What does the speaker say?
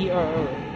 E R R.